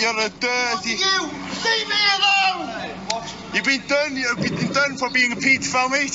You're a dirty. You! Leave me alone! You've been done. You've been done for being a paedophile, mate.